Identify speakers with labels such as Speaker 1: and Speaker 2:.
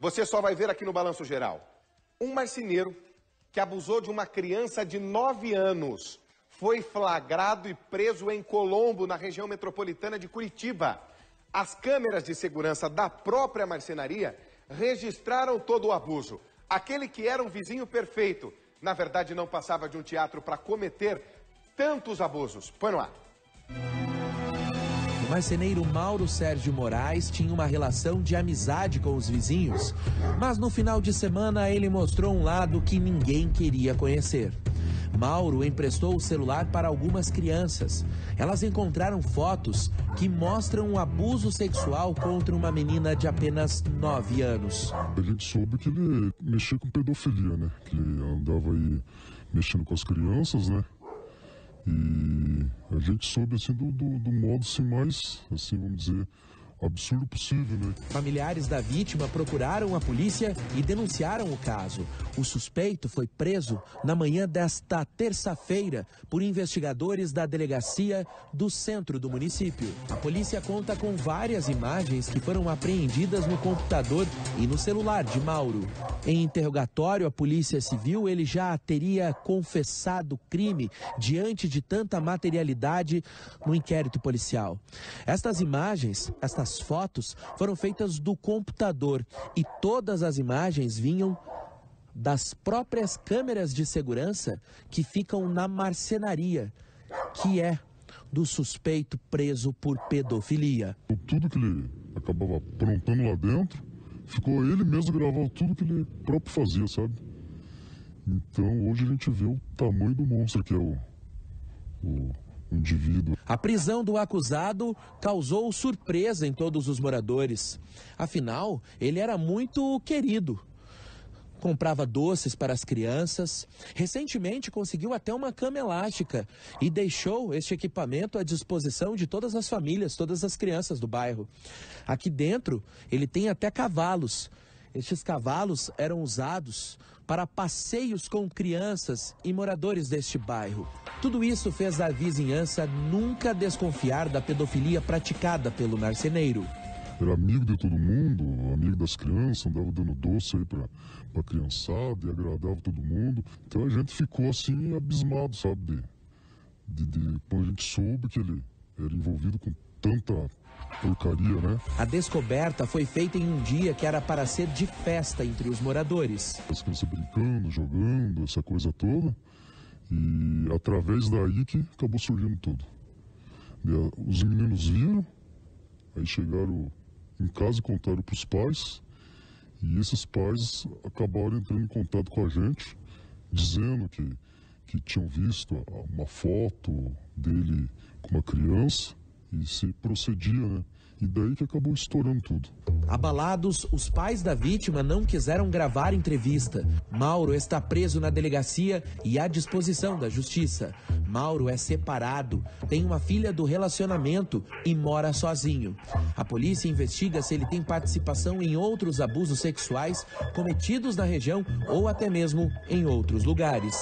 Speaker 1: Você só vai ver aqui no Balanço Geral. Um marceneiro que abusou de uma criança de 9 anos foi flagrado e preso em Colombo, na região metropolitana de Curitiba. As câmeras de segurança da própria marcenaria registraram todo o abuso. Aquele que era um vizinho perfeito, na verdade não passava de um teatro para cometer tantos abusos. Põe no ar.
Speaker 2: Marceneiro Mauro Sérgio Moraes tinha uma relação de amizade com os vizinhos, mas no final de semana ele mostrou um lado que ninguém queria conhecer. Mauro emprestou o celular para algumas crianças. Elas encontraram fotos que mostram um abuso sexual contra uma menina de apenas 9 anos.
Speaker 3: A gente soube que ele mexia com pedofilia, né? Que andava aí mexendo com as crianças, né? E a gente soube assim do, do, do modo assim, mais, assim, vamos dizer, absurdo possível, né?
Speaker 2: Familiares da vítima procuraram a polícia e denunciaram o caso. O suspeito foi preso na manhã desta terça-feira por investigadores da delegacia do centro do município. A polícia conta com várias imagens que foram apreendidas no computador e no celular de Mauro. Em interrogatório à Polícia Civil, ele já teria confessado crime diante de tanta materialidade no inquérito policial. Estas imagens, estas as fotos foram feitas do computador e todas as imagens vinham das próprias câmeras de segurança que ficam na marcenaria, que é do suspeito preso por pedofilia.
Speaker 3: Tudo que ele acabava aprontando lá dentro, ficou ele mesmo gravando tudo que ele próprio fazia, sabe? Então hoje a gente vê o tamanho do monstro que é o, o indivíduo.
Speaker 2: A prisão do acusado causou surpresa em todos os moradores. Afinal, ele era muito querido. Comprava doces para as crianças. Recentemente conseguiu até uma cama elástica e deixou este equipamento à disposição de todas as famílias, todas as crianças do bairro. Aqui dentro, ele tem até cavalos. Estes cavalos eram usados para passeios com crianças e moradores deste bairro. Tudo isso fez a vizinhança nunca desconfiar da pedofilia praticada pelo marceneiro.
Speaker 3: Era amigo de todo mundo, amigo das crianças, andava dando doce aí pra, pra criançada e agradava todo mundo. Então a gente ficou assim abismado, sabe? De, de, de, quando a gente soube que ele era envolvido com tanta porcaria, né?
Speaker 2: A descoberta foi feita em um dia que era para ser de festa entre os moradores.
Speaker 3: As crianças brincando, jogando, essa coisa toda. E através daí que acabou surgindo tudo. Os meninos viram, aí chegaram em casa e contaram para os pais. E esses pais acabaram entrando em contato com a gente, dizendo que, que tinham visto uma foto dele com uma criança e se procedia, né? E daí que acabou estourando tudo.
Speaker 2: Abalados, os pais da vítima não quiseram gravar entrevista. Mauro está preso na delegacia e à disposição da justiça. Mauro é separado, tem uma filha do relacionamento e mora sozinho. A polícia investiga se ele tem participação em outros abusos sexuais cometidos na região ou até mesmo em outros lugares.